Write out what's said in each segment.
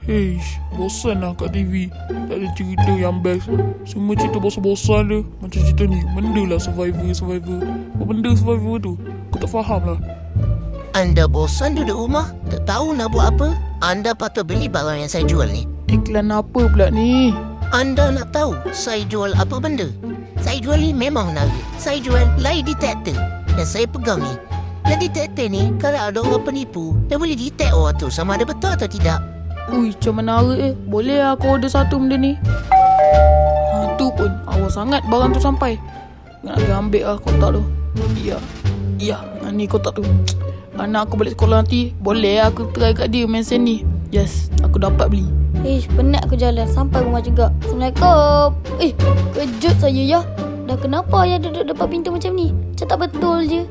Heish, bosan lah kat TV. Tak ada cerita yang best. Semua cerita bosan-bosan dia. Macam cerita ni. Benda lah survivor, survivor. Apa benda survivor tu? Aku tak faham lah. Anda bosan duduk rumah? Tak tahu nak buat apa? Anda patut beli barang yang saya jual ni. Iklan apa pula ni? Anda nak tahu saya jual apa benda? Saya jual ni memang menarik. Saya jual lie detector. Dan saya pegang ni. Lie detector ni, kalau ada orang penipu, dia boleh detect orang tu sama ada betul atau tidak. Ui, macam menarik eh. Boleh lah aku order satu benda ni. Ha, tu pun. Awal sangat barang tu sampai. Nak pergi ambil lah kotak tu. Ya. Ya, ha, ni kotak tu. Anak aku balik sekolah nanti, boleh lah aku try kat dia main sen ni. Yes, aku dapat beli. Ish, penat aku jalan sampai rumah juga. Assalamualaikum. Eh, kejut saya ya. Dah kenapa ayah duduk depan pintu macam ni? Macam tak betul je.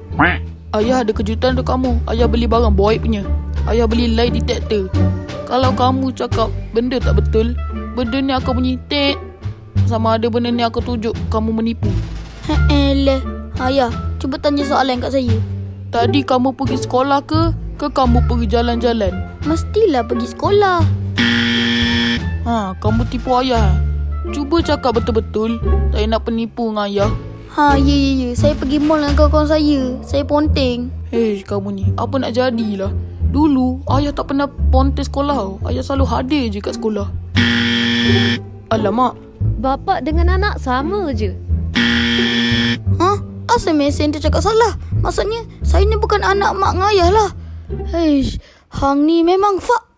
Ayah ada kejutan untuk kamu. Ayah beli barang boy punya. Ayah beli lie detector. Kalau kamu cakap benda tak betul, benda ni aku bunyi tet. Sama ada benda ni aku tunjuk kamu menipu. Heelah. Ayah, cuba tanya soalan kat saya. Tadi kamu pergi sekolah ke? Ke kamu pergi jalan-jalan? Mestilah pergi sekolah. Ha, kamu tipu ayah. Cuba cakap betul-betul. Tak nak penipu dengan ayah. Ha, ya, ya, ya. Saya pergi mall dengan kawan-kawan saya. Saya ponteng. Hei, kamu ni. Apa nak jadilah? Dulu, ayah tak pernah ponte sekolah tau. Ayah selalu hadir je kat sekolah. Alamak. Bapak dengan anak sama je. Ha? Asal mesin tu cakap salah? Maksudnya, saya ni bukan anak mak dengan ayah lah. Hei, hang ni memang fak.